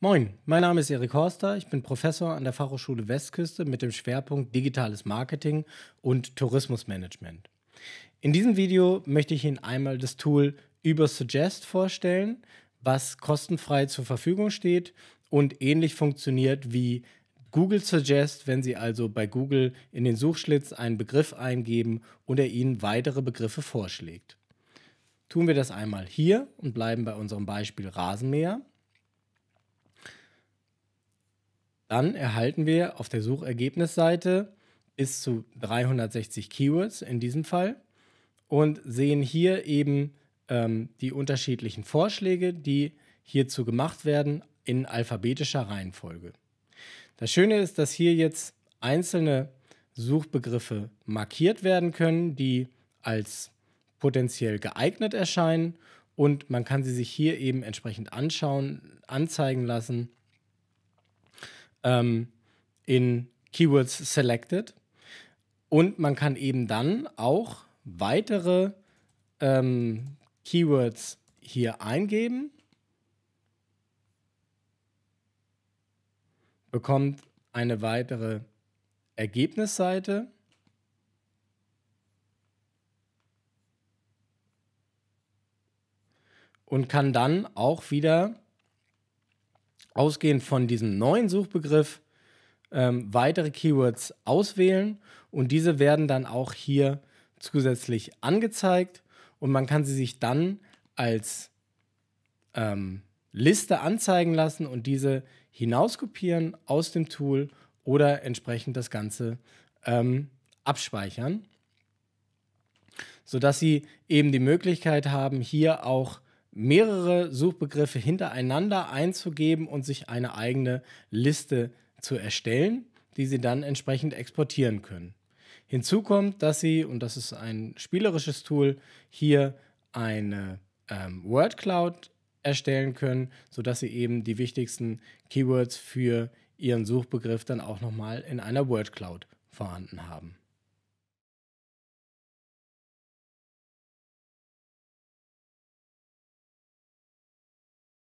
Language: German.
Moin, mein Name ist Erik Horster, ich bin Professor an der Fachhochschule Westküste mit dem Schwerpunkt Digitales Marketing und Tourismusmanagement. In diesem Video möchte ich Ihnen einmal das Tool Übersuggest vorstellen, was kostenfrei zur Verfügung steht und ähnlich funktioniert wie Google Suggest, wenn Sie also bei Google in den Suchschlitz einen Begriff eingeben und er Ihnen weitere Begriffe vorschlägt. Tun wir das einmal hier und bleiben bei unserem Beispiel Rasenmäher. Dann erhalten wir auf der Suchergebnisseite bis zu 360 Keywords in diesem Fall und sehen hier eben ähm, die unterschiedlichen Vorschläge, die hierzu gemacht werden in alphabetischer Reihenfolge. Das Schöne ist, dass hier jetzt einzelne Suchbegriffe markiert werden können, die als potenziell geeignet erscheinen und man kann sie sich hier eben entsprechend anschauen, anzeigen lassen ähm, in Keywords Selected. Und man kann eben dann auch weitere ähm, Keywords hier eingeben, bekommt eine weitere Ergebnisseite. Und kann dann auch wieder ausgehend von diesem neuen Suchbegriff ähm, weitere Keywords auswählen. Und diese werden dann auch hier zusätzlich angezeigt. Und man kann sie sich dann als ähm, Liste anzeigen lassen und diese hinauskopieren aus dem Tool oder entsprechend das Ganze ähm, abspeichern, sodass Sie eben die Möglichkeit haben, hier auch mehrere Suchbegriffe hintereinander einzugeben und sich eine eigene Liste zu erstellen, die Sie dann entsprechend exportieren können. Hinzu kommt, dass Sie, und das ist ein spielerisches Tool, hier eine ähm, Word Cloud erstellen können, sodass Sie eben die wichtigsten Keywords für Ihren Suchbegriff dann auch nochmal in einer Word Cloud vorhanden haben.